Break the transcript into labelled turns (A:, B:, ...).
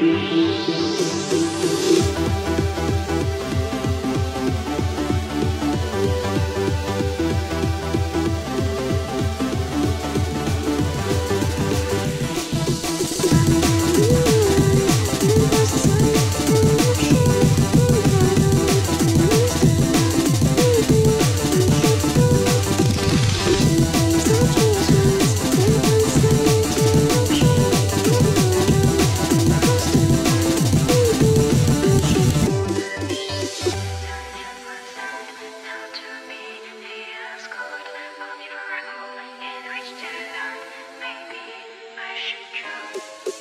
A: Música future.